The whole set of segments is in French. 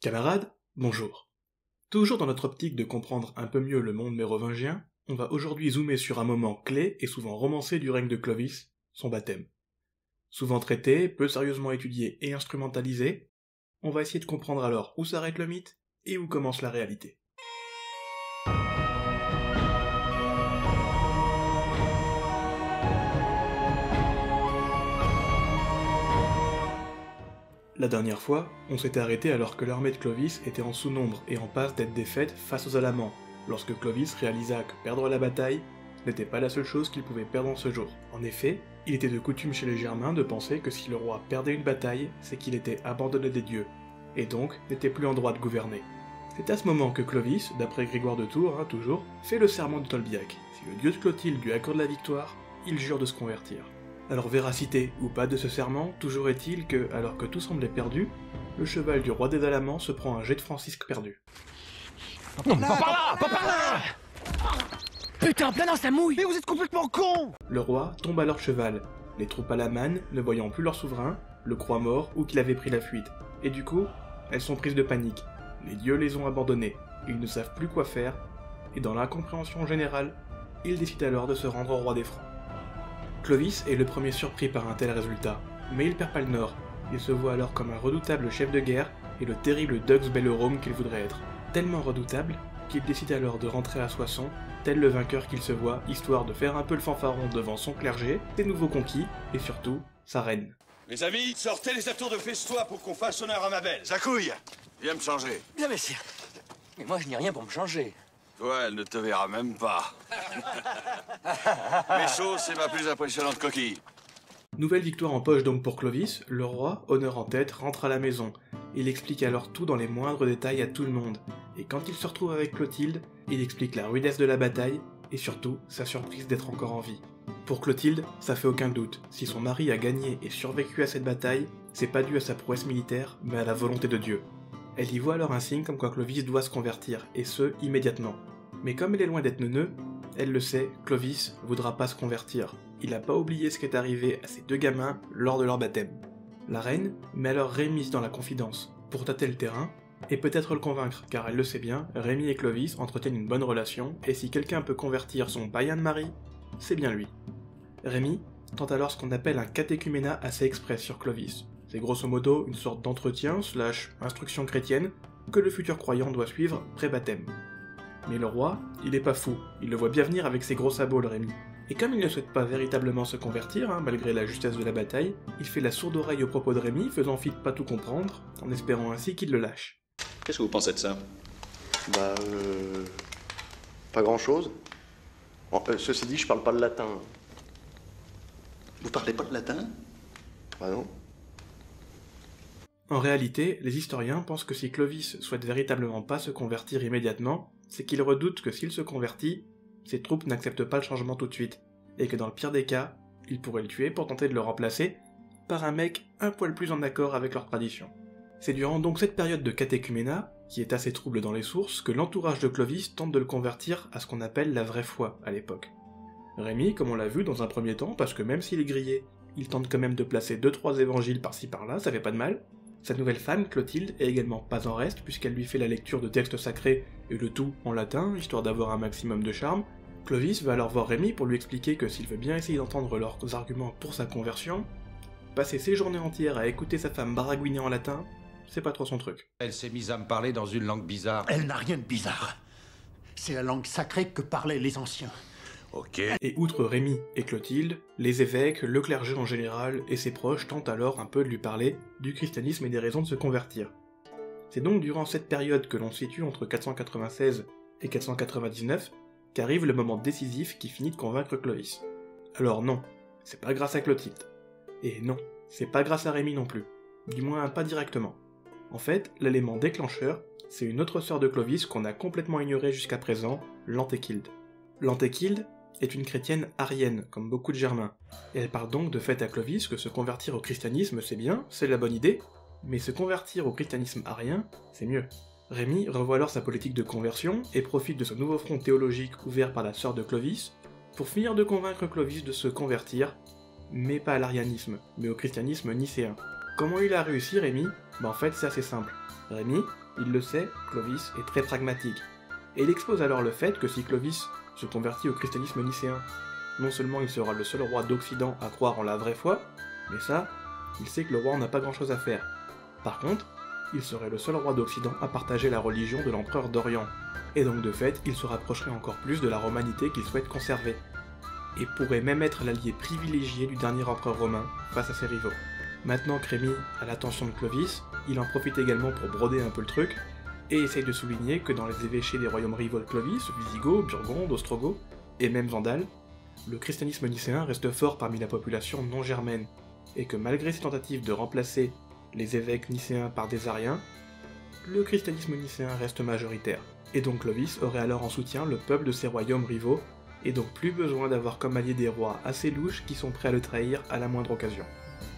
Camarades, bonjour. Toujours dans notre optique de comprendre un peu mieux le monde mérovingien, on va aujourd'hui zoomer sur un moment clé et souvent romancé du règne de Clovis, son baptême. Souvent traité, peu sérieusement étudié et instrumentalisé, on va essayer de comprendre alors où s'arrête le mythe et où commence la réalité. La dernière fois, on s'était arrêté alors que l'armée de Clovis était en sous-nombre et en passe d'être défaite face aux Alamans, lorsque Clovis réalisa que perdre la bataille n'était pas la seule chose qu'il pouvait perdre en ce jour. En effet, il était de coutume chez les Germains de penser que si le roi perdait une bataille, c'est qu'il était abandonné des dieux, et donc n'était plus en droit de gouverner. C'est à ce moment que Clovis, d'après Grégoire de Tours, hein, toujours, fait le serment de Tolbiac. Si le dieu de Clotilde lui accorde la victoire, il jure de se convertir. Alors véracité ou pas de ce serment, toujours est-il que, alors que tout semblait perdu, le cheval du roi des Alamans se prend un jet de Francisque perdu. Non, pas par là Pas par là Putain, plein dans sa mouille Mais vous êtes complètement con Le roi tombe à leur cheval. Les troupes alamanes, ne voyant plus leur souverain, le croient mort ou qu'il avait pris la fuite. Et du coup, elles sont prises de panique. Les dieux les ont abandonnés, ils ne savent plus quoi faire, et dans l'incompréhension générale, ils décident alors de se rendre au roi des Francs. Clovis est le premier surpris par un tel résultat, mais il perd pas le nord. Il se voit alors comme un redoutable chef de guerre et le terrible Dux Bellerome qu'il voudrait être. Tellement redoutable qu'il décide alors de rentrer à Soissons, tel le vainqueur qu'il se voit, histoire de faire un peu le fanfaron devant son clergé, ses nouveaux conquis, et surtout, sa reine. Mes amis, sortez les atours de festois pour qu'on fasse honneur à ma belle. Sa couille Viens me changer. Bien, messieurs. Mais moi, je n'ai rien pour me changer. Toi, elle ne te verra même pas. Choses, c'est ma plus impressionnante coquille. Nouvelle victoire en poche donc pour Clovis, le roi, honneur en tête, rentre à la maison. Il explique alors tout dans les moindres détails à tout le monde. Et quand il se retrouve avec Clotilde, il explique la rudesse de la bataille et surtout sa surprise d'être encore en vie. Pour Clotilde, ça fait aucun doute, si son mari a gagné et survécu à cette bataille, c'est pas dû à sa prouesse militaire, mais à la volonté de Dieu. Elle y voit alors un signe comme quoi Clovis doit se convertir, et ce, immédiatement. Mais comme elle est loin d'être neuneu, elle le sait, Clovis voudra pas se convertir. Il n'a pas oublié ce qui est arrivé à ces deux gamins lors de leur baptême. La reine met alors Rémi dans la confidence, pour tâter le terrain, et peut-être le convaincre, car elle le sait bien, Rémi et Clovis entretiennent une bonne relation, et si quelqu'un peut convertir son païen de mari, c'est bien lui. Rémi tente alors ce qu'on appelle un catéchuménat assez express sur Clovis. C'est grosso modo une sorte d'entretien slash instruction chrétienne que le futur croyant doit suivre pré-baptême. Mais le roi, il est pas fou, il le voit bien venir avec ses gros sabots, le Rémi. Et comme il ne souhaite pas véritablement se convertir, hein, malgré la justesse de la bataille, il fait la sourde oreille aux propos de Rémi, faisant fi de pas tout comprendre, en espérant ainsi qu'il le lâche. Qu'est-ce que vous pensez de ça? Bah, euh, pas grand-chose. Bon, euh, ceci dit, je parle pas le latin. Vous parlez pas de latin? Bah non. En réalité, les historiens pensent que si Clovis souhaite véritablement pas se convertir immédiatement, c'est qu'il redoute que s'il se convertit, ses troupes n'acceptent pas le changement tout de suite, et que dans le pire des cas, ils pourraient le tuer pour tenter de le remplacer par un mec un poil plus en accord avec leur tradition. C'est durant donc cette période de catéchuménat, qui est assez trouble dans les sources, que l'entourage de Clovis tente de le convertir à ce qu'on appelle la vraie foi à l'époque. Rémi, comme on l'a vu dans un premier temps, parce que même s'il est grillé, il tente quand même de placer 2-3 évangiles par-ci par-là, ça fait pas de mal, sa nouvelle femme, Clotilde, est également pas en reste puisqu'elle lui fait la lecture de textes sacrés et le tout en latin, histoire d'avoir un maximum de charme. Clovis va alors voir Rémi pour lui expliquer que s'il veut bien essayer d'entendre leurs arguments pour sa conversion, passer ses journées entières à écouter sa femme baragouiner en latin, c'est pas trop son truc. Elle s'est mise à me parler dans une langue bizarre. Elle n'a rien de bizarre. C'est la langue sacrée que parlaient les anciens. Et outre Rémi et Clotilde, les évêques, le clergé en général et ses proches tentent alors un peu de lui parler du christianisme et des raisons de se convertir. C'est donc durant cette période que l'on situe entre 496 et 499 qu'arrive le moment décisif qui finit de convaincre Clovis. Alors non, c'est pas grâce à Clotilde. Et non, c'est pas grâce à Rémi non plus. Du moins pas directement. En fait, l'élément déclencheur, c'est une autre sœur de Clovis qu'on a complètement ignorée jusqu'à présent, l'Antéchilde. L'Antéchilde est une chrétienne arienne, comme beaucoup de Germains, elle parle donc de fait à Clovis que se convertir au christianisme c'est bien, c'est la bonne idée, mais se convertir au christianisme arien, c'est mieux. Rémi revoit alors sa politique de conversion et profite de ce nouveau front théologique ouvert par la sœur de Clovis pour finir de convaincre Clovis de se convertir, mais pas à l'arianisme, mais au christianisme nicéen. Comment il a réussi Rémi? Bah en fait c'est assez simple. Rémi, Il le sait, Clovis est très pragmatique. Et il expose alors le fait que si Clovis se convertit au christianisme nicéen, non seulement il sera le seul roi d'Occident à croire en la vraie foi, mais ça, il sait que le roi n'a pas grand chose à faire. Par contre, il serait le seul roi d'Occident à partager la religion de l'empereur d'Orient, et donc de fait, il se rapprocherait encore plus de la romanité qu'il souhaite conserver, et pourrait même être l'allié privilégié du dernier empereur romain face à ses rivaux. Maintenant que Rémy a l'attention de Clovis, il en profite également pour broder un peu le truc, et essaye de souligner que dans les évêchés des royaumes rivaux de Clovis, Visigoths, Burgondes, Ostrogoths, et même Vandales, le christianisme nicéen reste fort parmi la population non germaine, et que malgré ses tentatives de remplacer les évêques nicéens par des ariens, le christianisme nicéen reste majoritaire. Et donc Clovis aurait alors en soutien le peuple de ses royaumes rivaux, et donc plus besoin d'avoir comme alliés des rois assez louches qui sont prêts à le trahir à la moindre occasion.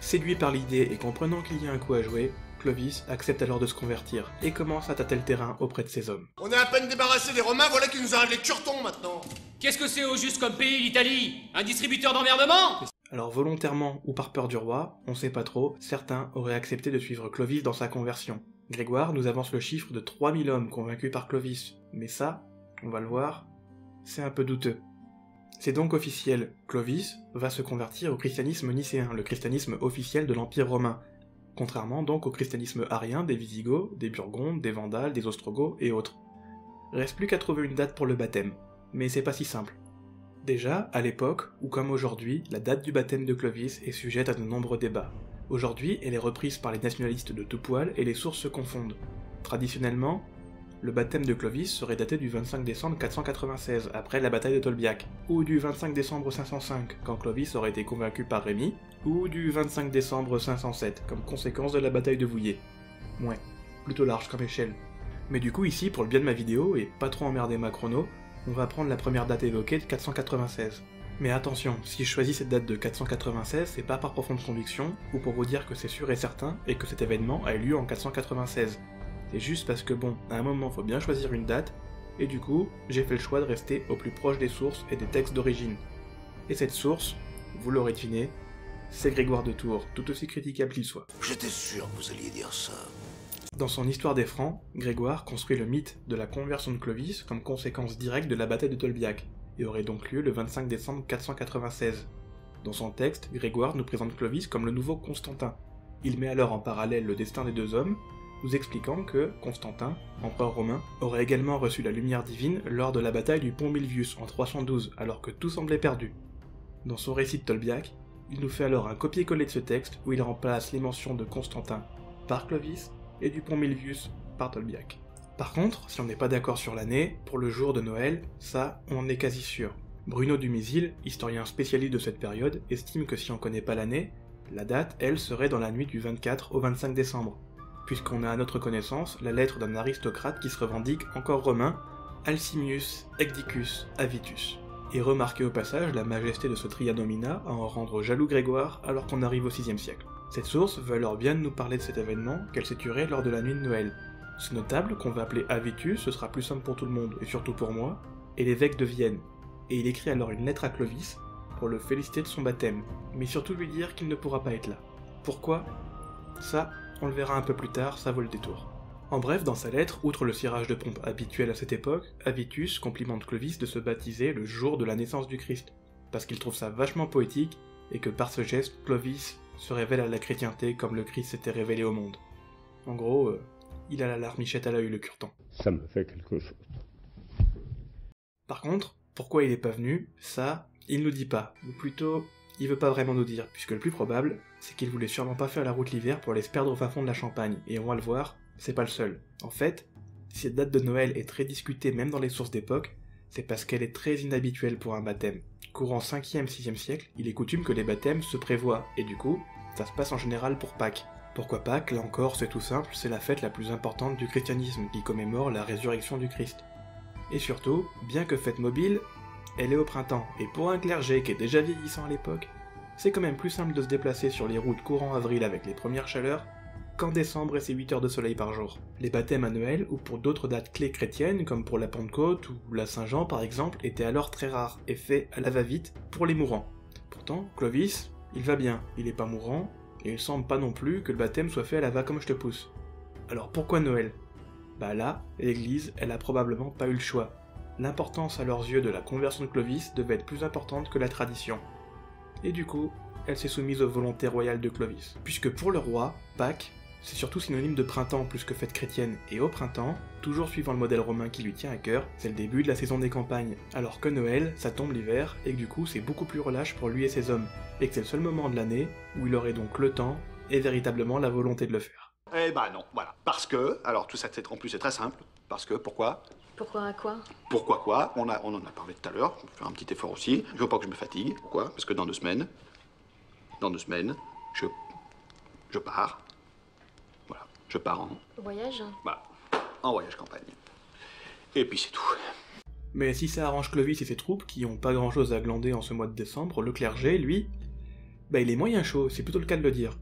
Séduit par l'idée et comprenant qu'il y a un coup à jouer, Clovis accepte alors de se convertir et commence à tâter le terrain auprès de ses hommes. On est à peine débarrassé des Romains, voilà qu'ils nous arrêtent les turtons maintenant Qu'est-ce que c'est au juste comme pays, l'Italie? Un distributeur d'emmerdement Alors volontairement ou par peur du roi, on sait pas trop, certains auraient accepté de suivre Clovis dans sa conversion. Grégoire nous avance le chiffre de 3000 hommes convaincus par Clovis, mais ça, on va le voir, c'est un peu douteux. C'est donc officiel, Clovis va se convertir au christianisme nicéen, le christianisme officiel de l'Empire romain, contrairement donc au christianisme arien des Visigoths, des Burgondes, des Vandales, des Ostrogoths et autres. Reste plus qu'à trouver une date pour le baptême, mais c'est pas si simple. Déjà, à l'époque, ou comme aujourd'hui, la date du baptême de Clovis est sujette à de nombreux débats. Aujourd'hui, elle est reprise par les nationalistes de tout poil et les sources se confondent. Traditionnellement, le baptême de Clovis serait daté du 25 décembre 496, après la bataille de Tolbiac, ou du 25 décembre 505, quand Clovis aurait été convaincu par Rémy, ou du 25 décembre 507, comme conséquence de la bataille de Vouillé. Ouais, plutôt large comme échelle. Mais du coup ici, pour le bien de ma vidéo, et pas trop emmerder ma chrono, on va prendre la première date évoquée de 496. Mais attention, si je choisis cette date de 496, c'est pas par profonde conviction, ou pour vous dire que c'est sûr et certain, et que cet événement a eu lieu en 496. C'est juste parce que bon, à un moment faut bien choisir une date, et du coup, j'ai fait le choix de rester au plus proche des sources et des textes d'origine. Et cette source, vous l'aurez deviné, c'est Grégoire de Tours, tout aussi critiquable qu'il soit. J'étais sûr que vous alliez dire ça. Dans son Histoire des Francs, Grégoire construit le mythe de la conversion de Clovis comme conséquence directe de la bataille de Tolbiac, et aurait donc lieu le 25 décembre 496. Dans son texte, Grégoire nous présente Clovis comme le nouveau Constantin. Il met alors en parallèle le destin des deux hommes, nous expliquant que Constantin, empereur romain, aurait également reçu la lumière divine lors de la bataille du pont Milvius en 312, alors que tout semblait perdu. Dans son récit de Tolbiac, il nous fait alors un copier-coller de ce texte où il remplace les mentions de Constantin par Clovis et du pont Milvius par Tolbiac. Par contre, si on n'est pas d'accord sur l'année, pour le jour de Noël, ça, on est quasi sûr. Bruno Dumézil, historien spécialiste de cette période, estime que si on connaît pas l'année, la date, elle, serait dans la nuit du 24 au 25 décembre, puisqu'on a à notre connaissance la lettre d'un aristocrate qui se revendique encore romain, Alcimius Ecdicus Avitus. Et remarquez au passage la majesté de ce trianomina à en rendre jaloux Grégoire alors qu'on arrive au 6 siècle. Cette source veut alors bien nous parler de cet événement qu'elle s'est lors de la nuit de Noël. Ce notable, qu'on va appeler Avitus, ce sera plus simple pour tout le monde, et surtout pour moi, est l'évêque de Vienne. Et il écrit alors une lettre à Clovis pour le féliciter de son baptême, mais surtout lui dire qu'il ne pourra pas être là. Pourquoi? Ça, on le verra un peu plus tard, ça vaut le détour. En bref, dans sa lettre, outre le cirage de pompe habituel à cette époque, Avitus complimente Clovis de se baptiser le jour de la naissance du Christ, parce qu'il trouve ça vachement poétique, et que par ce geste, Clovis se révèle à la chrétienté comme le Christ s'était révélé au monde. En gros, euh, il a la larmichette à l'œil le curtant. Ça me fait quelque chose. Par contre, pourquoi il est pas venu, ça, il nous dit pas, ou plutôt, il veut pas vraiment nous dire, puisque le plus probable, c'est qu'il voulait sûrement pas faire la route l'hiver pour aller se perdre au fin fond de la Champagne, et on va le voir, c'est pas le seul. En fait, si cette date de Noël est très discutée même dans les sources d'époque, c'est parce qu'elle est très inhabituelle pour un baptême. Courant 5e, 6e siècle, il est coutume que les baptêmes se prévoient, et du coup, ça se passe en général pour Pâques. Pourquoi Pâques? Là encore, c'est tout simple, c'est la fête la plus importante du christianisme qui commémore la résurrection du Christ. Et surtout, bien que fête mobile, elle est au printemps, et pour un clergé qui est déjà vieillissant à l'époque, c'est quand même plus simple de se déplacer sur les routes courant avril avec les premières chaleurs qu'en décembre et ses 8 heures de soleil par jour. Les baptêmes à Noël ou pour d'autres dates clés chrétiennes comme pour la Pentecôte ou la Saint-Jean par exemple étaient alors très rares et faits à la va-vite pour les mourants. Pourtant, Clovis, il va bien, il est pas mourant, et il semble pas non plus que le baptême soit fait à la va comme je te pousse. Alors pourquoi Noël? Bah là, l'église, elle a probablement pas eu le choix. L'importance à leurs yeux de la conversion de Clovis devait être plus importante que la tradition. Et du coup, elle s'est soumise aux volontés royales de Clovis. Puisque pour le roi, Pâques, c'est surtout synonyme de printemps plus que fête chrétienne, et au printemps, toujours suivant le modèle romain qui lui tient à cœur, c'est le début de la saison des campagnes, alors que Noël, ça tombe l'hiver, et que du coup c'est beaucoup plus relâche pour lui et ses hommes, et que c'est le seul moment de l'année où il aurait donc le temps et véritablement la volonté de le faire. Eh ben non, voilà. Parce que, alors tout ça en plus c'est très simple. Parce que, pourquoi? Pourquoi quoi? Pourquoi quoi? On, a, on en a parlé tout à l'heure, je vais faire un petit effort aussi. Je veux pas que je me fatigue. Pourquoi? Parce que dans deux semaines, dans deux semaines, je, je pars. Voilà, je pars en, Voyage? Voilà, en voyage campagne. Et puis c'est tout. Mais si ça arrange Clovis et ses troupes, qui ont pas grand chose à glander en ce mois de décembre, le clergé, lui, bah il est moyen chaud, c'est plutôt le cas de le dire.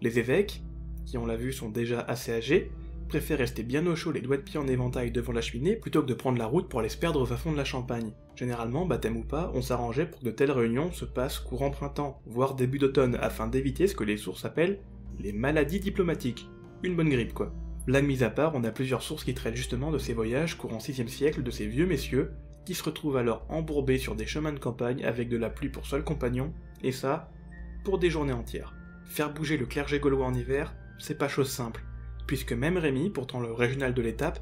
Les évêques, qui on l'a vu sont déjà assez âgés, préfèrent rester bien au chaud les doigts de pied en éventail devant la cheminée plutôt que de prendre la route pour aller se perdre au fin fond de la Champagne. Généralement, baptême ou pas, on s'arrangeait pour que de telles réunions se passent courant printemps, voire début d'automne, afin d'éviter ce que les sources appellent les maladies diplomatiques. Une bonne grippe, quoi. Blague mise à part, on a plusieurs sources qui traitent justement de ces voyages courant 6 siècle de ces vieux messieurs, qui se retrouvent alors embourbés sur des chemins de campagne avec de la pluie pour seul compagnon, et ça, pour des journées entières. Faire bouger le clergé gaulois en hiver, c'est pas chose simple, puisque même Rémi, pourtant le régional de l'étape,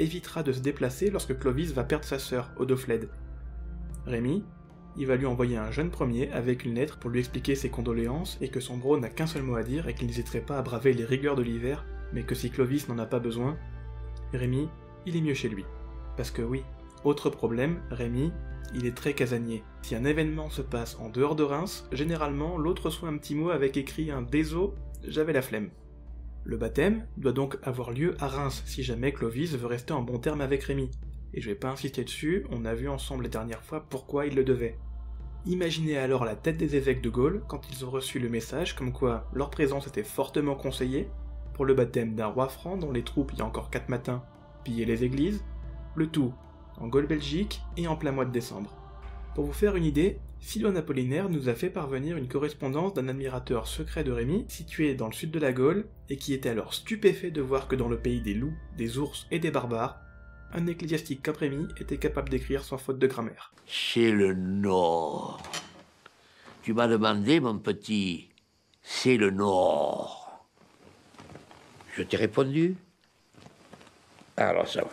évitera de se déplacer lorsque Clovis va perdre sa sœur, Odofled. Rémi, il va lui envoyer un jeune premier avec une lettre pour lui expliquer ses condoléances et que son bro n'a qu'un seul mot à dire et qu'il n'hésiterait pas à braver les rigueurs de l'hiver, mais que si Clovis n'en a pas besoin, Rémi, il est mieux chez lui. Parce que oui, autre problème, Rémi, il est très casanier. Si un événement se passe en dehors de Reims, généralement l'autre reçoit un petit mot avec écrit un déso, j'avais la flemme. Le baptême doit donc avoir lieu à Reims si jamais Clovis veut rester en bon terme avec Rémi. Et je vais pas insister dessus, on a vu ensemble la dernière fois pourquoi il le devait. Imaginez alors la tête des évêques de Gaulle quand ils ont reçu le message comme quoi leur présence était fortement conseillée pour le baptême d'un roi franc dont les troupes, il y a encore 4 matins, pillaient les églises, le tout en Gaule-Belgique et en plein mois de décembre. Pour vous faire une idée, Sylvain Apollinaire nous a fait parvenir une correspondance d'un admirateur secret de Rémy, situé dans le sud de la Gaule, et qui était alors stupéfait de voir que dans le pays des loups, des ours et des barbares, un ecclésiastique comme Rémy était capable d'écrire sans faute de grammaire. C'est le Nord. Tu m'as demandé, mon petit, c'est le Nord. Je t'ai répondu Alors ça va.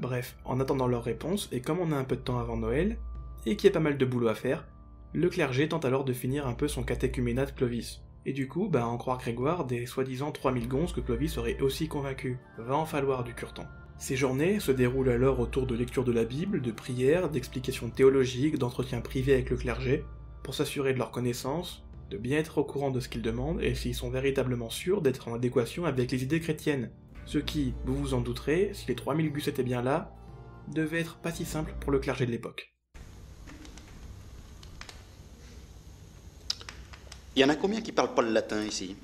Bref, en attendant leur réponse, et comme on a un peu de temps avant Noël, et qu'il y a pas mal de boulot à faire, le clergé tente alors de finir un peu son catéchuménat de Clovis. Et du coup, bah en croire Grégoire, des soi-disant 3000 gonzes que Clovis aurait aussi convaincu. Va en falloir du curton. Ces journées se déroulent alors autour de lecture de la Bible, de prières, d'explications théologiques, d'entretiens privés avec le clergé, pour s'assurer de leur connaissance, de bien être au courant de ce qu'ils demandent et s'ils sont véritablement sûrs d'être en adéquation avec les idées chrétiennes. Ce qui, vous vous en douterez, si les 3000 gus étaient bien là, devait être pas si simple pour le clergé de l'époque. Il y en a combien qui parlent pas le latin ici?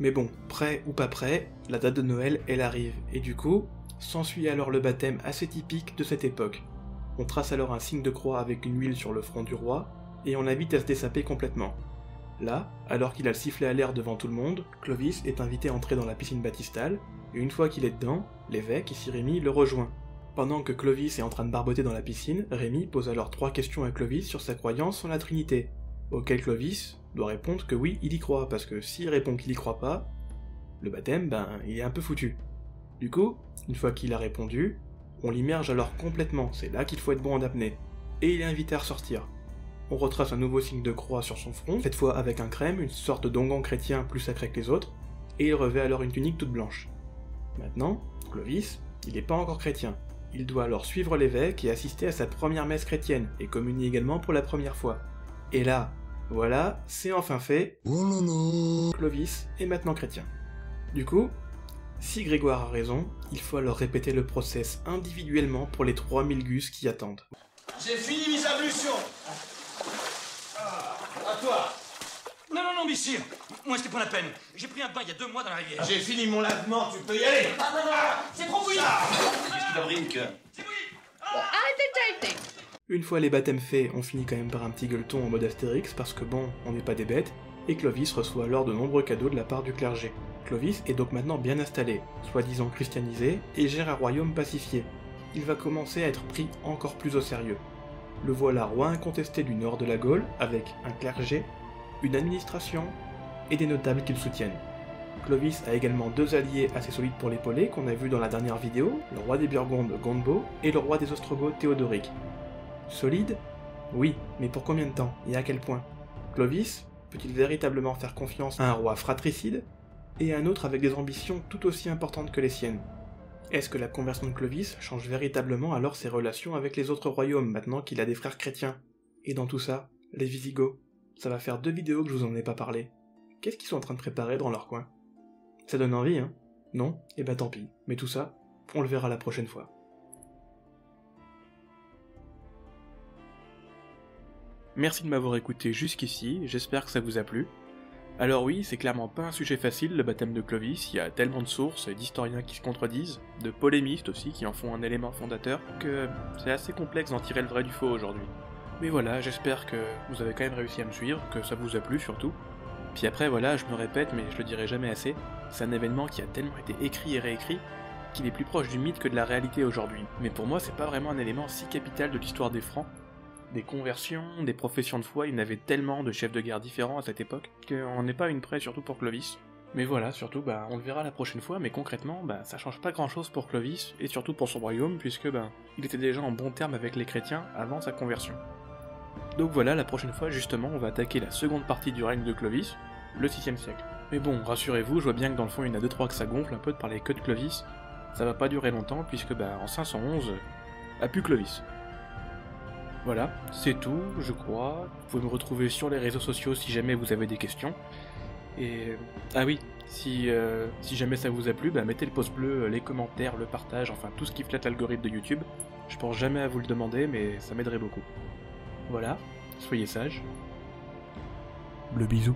Mais bon, prêt ou pas prêt, la date de Noël, elle arrive, et du coup, s'ensuit alors le baptême assez typique de cette époque. On trace alors un signe de croix avec une huile sur le front du roi, et on l'invite à se dessaper complètement. Là, alors qu'il a le sifflet à l'air devant tout le monde, Clovis est invité à entrer dans la piscine baptistale, et une fois qu'il est dedans, l'évêque, ici Rémi, le rejoint. Pendant que Clovis est en train de barboter dans la piscine, Rémi pose alors trois questions à Clovis sur sa croyance en la Trinité, auquel Clovis doit répondre que oui, il y croit, parce que s'il répond qu'il y croit pas, le baptême, ben, il est un peu foutu. Du coup, une fois qu'il a répondu, on l'immerge alors complètement, c'est là qu'il faut être bon en apnée, et il est invité à ressortir. On retrace un nouveau signe de croix sur son front, cette fois avec un crème, une sorte d'ongan chrétien plus sacré que les autres, et il revêt alors une tunique toute blanche. Maintenant, Clovis, il n'est pas encore chrétien. Il doit alors suivre l'évêque et assister à sa première messe chrétienne, et communier également pour la première fois. Et là, voilà, c'est enfin fait. Clovis est maintenant chrétien. Du coup, si Grégoire a raison, il faut alors répéter le process individuellement pour les 3000 gus qui attendent. J'ai fini mes ablutions. À toi. Non, non, non, messire Moi, c'était pas la peine. J'ai pris un bain il y a deux mois dans la rivière. J'ai fini mon lavement, tu peux y aller. C'est trop bouillant Qu'est-ce qu'il a brinque Une fois les baptêmes faits, on finit quand même par un petit gueuleton en mode Astérix parce que bon, on n'est pas des bêtes, et Clovis reçoit alors de nombreux cadeaux de la part du clergé. Clovis est donc maintenant bien installé, soi-disant christianisé, et gère un royaume pacifié. Il va commencer à être pris encore plus au sérieux. Le voilà roi incontesté du nord de la Gaule, avec un clergé, une administration et des notables qui le soutiennent. Clovis a également deux alliés assez solides pour l'épauler qu'on a vu dans la dernière vidéo, le roi des Burgondes Gondebaud et le roi des Ostrogoths Théodoric. Solide? Oui, mais pour combien de temps et à quel point? Clovis peut-il véritablement faire confiance à un roi fratricide et à un autre avec des ambitions tout aussi importantes que les siennes? Est-ce que la conversion de Clovis change véritablement alors ses relations avec les autres royaumes maintenant qu'il a des frères chrétiens? Et dans tout ça, les Visigoths? Ça va faire deux vidéos que je vous en ai pas parlé. Qu'est-ce qu'ils sont en train de préparer dans leur coin? Ça donne envie, hein? Non? Eh ben tant pis. Mais tout ça, on le verra la prochaine fois. Merci de m'avoir écouté jusqu'ici, j'espère que ça vous a plu. Alors oui, c'est clairement pas un sujet facile le baptême de Clovis, il y a tellement de sources et d'historiens qui se contredisent, de polémistes aussi qui en font un élément fondateur, que c'est assez complexe d'en tirer le vrai du faux aujourd'hui. Mais voilà, j'espère que vous avez quand même réussi à me suivre, que ça vous a plu surtout. Puis après voilà, je me répète mais je le dirai jamais assez, c'est un événement qui a tellement été écrit et réécrit qu'il est plus proche du mythe que de la réalité aujourd'hui. Mais pour moi c'est pas vraiment un élément si capital de l'histoire des Francs, des conversions, des professions de foi, il y avait tellement de chefs de guerre différents à cette époque qu'on n'est pas une près, surtout pour Clovis. Mais voilà, surtout, bah, on le verra la prochaine fois, mais concrètement, bah, ça change pas grand chose pour Clovis, et surtout pour son royaume, puisque, bah, il était déjà en bon terme avec les chrétiens avant sa conversion. Donc voilà, la prochaine fois, justement, on va attaquer la seconde partie du règne de Clovis, le 6 siècle. Mais bon, rassurez-vous, je vois bien que dans le fond, il y en a 2-3 que ça gonfle un peu de parler que de Clovis. Ça va pas durer longtemps, puisque, bah, en 511, a pu Clovis. Voilà, c'est tout, je crois. Vous pouvez me retrouver sur les réseaux sociaux si jamais vous avez des questions. Et ah oui, si, euh, si jamais ça vous a plu, bah mettez le pouce bleu, les commentaires, le partage, enfin tout ce qui flatte l'algorithme de YouTube. Je pense jamais à vous le demander, mais ça m'aiderait beaucoup. Voilà, soyez sages. Le bisou.